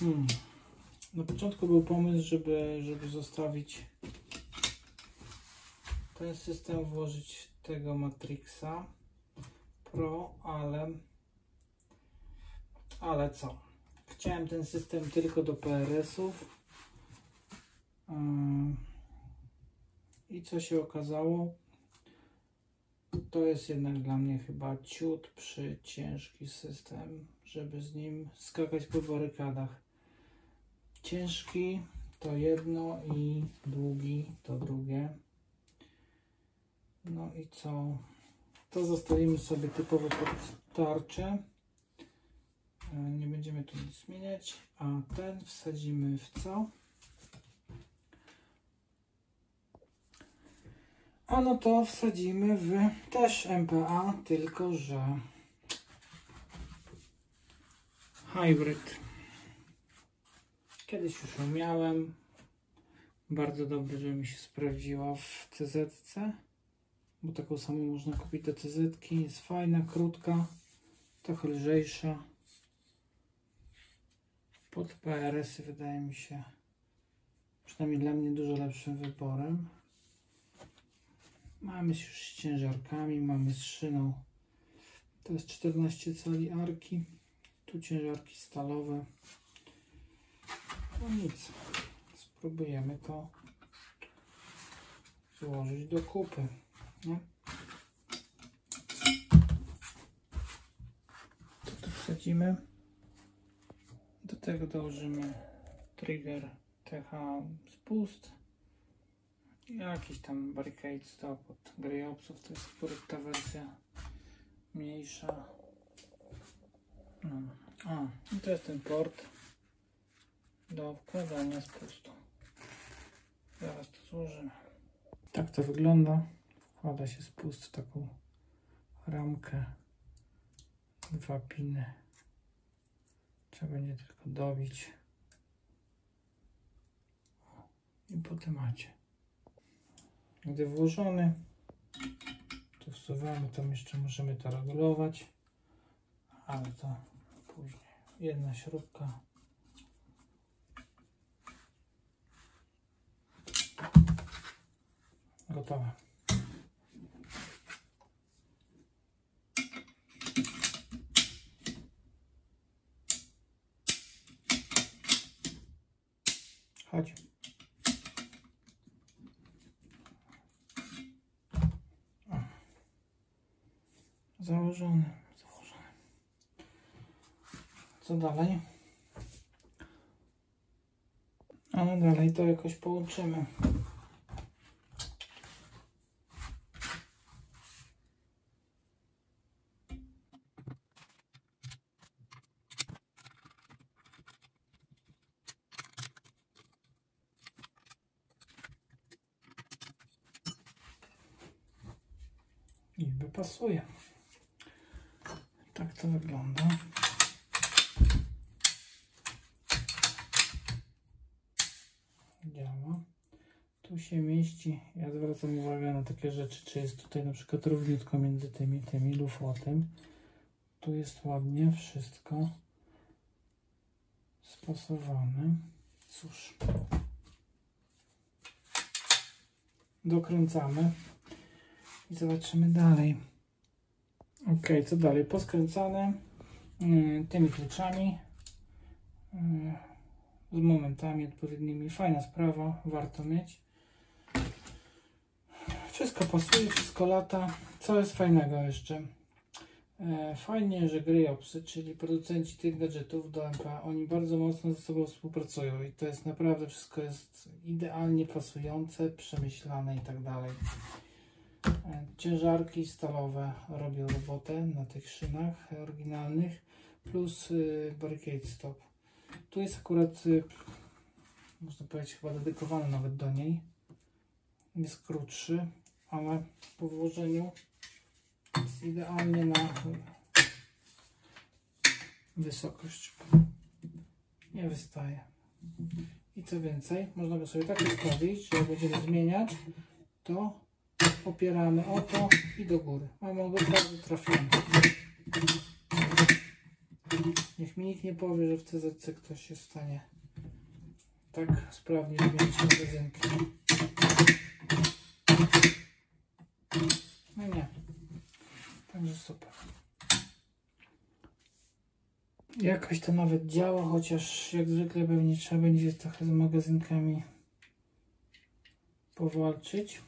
Hmm. Na początku był pomysł, żeby, żeby zostawić ten system, włożyć tego Matrixa Pro, ale ale co? Chciałem ten system tylko do PRS-ów. Ym, I co się okazało? To jest jednak dla mnie chyba ciut przy ciężki system, żeby z nim skakać po barykadach. Ciężki to jedno i długi to drugie. No i co? To zostawimy sobie typowo pod tarczę. E, Nie będziemy tu nic zmieniać. A ten wsadzimy w co? A no to wsadzimy w też MPA, tylko że hybrid. Kiedyś już ją miałem. Bardzo dobrze, że mi się sprawdziła w CZ, bo taką samą można kupić do CZ. Jest fajna, krótka, trochę lżejsza. Pod PRS-y wydaje mi się, przynajmniej dla mnie, dużo lepszym wyborem. Mamy już z ciężarkami, mamy z szyną. To jest 14 cali arki. Tu ciężarki stalowe. No nic. Spróbujemy to złożyć do kupy. Nie? To tu wsadzimy. Do tego dołożymy trigger TH spust. Jakiś tam barricade stop od Greyopsów, to jest akurat ta wersja mniejsza. No. A, i to jest ten port do wkładania spustu. Zaraz to złożymy. Tak to wygląda. Wkłada się spust w taką ramkę. Dwa piny. Trzeba będzie tylko dobić. I po temacie. Gdy włożony, to wsuwamy, tam jeszcze możemy to regulować, ale to później. Jedna śrubka. Gotowe. Chodź. Założony, założony. Co dalej? A no dalej to jakoś połączymy. Niby pasuje. Tak to wygląda. Działa. Tu się mieści. Ja zwracam uwagę na takie rzeczy, czy jest tutaj na przykład równiutko między tymi, tymi lufłotem. Tu jest ładnie wszystko spasowane. Cóż. Dokręcamy i zobaczymy dalej. Ok, co dalej? Poskręcane y, tymi kluczami y, z momentami odpowiednimi. Fajna sprawa, warto mieć. Wszystko pasuje, wszystko lata. Co jest fajnego jeszcze? E, Fajnie, że Greyopsy, czyli producenci tych gadżetów do MPA, oni bardzo mocno ze sobą współpracują i to jest naprawdę wszystko jest idealnie pasujące, przemyślane i tak dalej. Ciężarki stalowe robią robotę na tych szynach oryginalnych, plus y, barricade stop. Tu jest akurat, y, można powiedzieć, chyba dedykowany nawet do niej. Jest krótszy, ale po włożeniu jest idealnie na wysokość. Nie wystaje. I co więcej, można go sobie tak ustawić, że jak będziemy zmieniać, to opieramy o to i do góry. Mamy go bardzo trafiony. Niech mi nikt nie powie, że w CZC ktoś jest w stanie tak sprawnie zmienić magazynki. No nie. Także super. Jakoś to nawet działa, chociaż jak zwykle pewnie trzeba będzie trochę z magazynkami powalczyć.